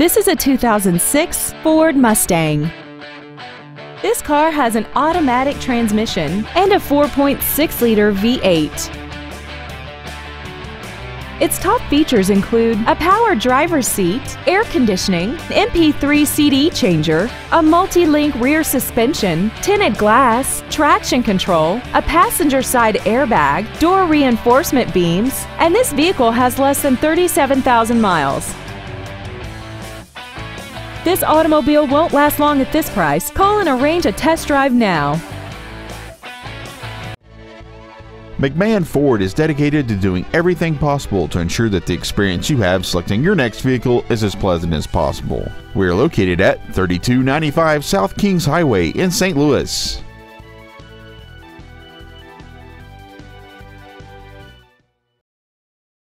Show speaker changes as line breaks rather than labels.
This is a 2006 Ford Mustang. This car has an automatic transmission and a 4.6-liter V8. Its top features include a power driver's seat, air conditioning, MP3 CD changer, a multi-link rear suspension, tinted glass, traction control, a passenger side airbag, door reinforcement beams, and this vehicle has less than 37,000 miles. This automobile won't last long at this price. Call and arrange a test drive now.
McMahon Ford is dedicated to doing everything possible to ensure that the experience you have selecting your next vehicle is as pleasant as possible. We are located at 3295 South Kingshighway in St. Louis.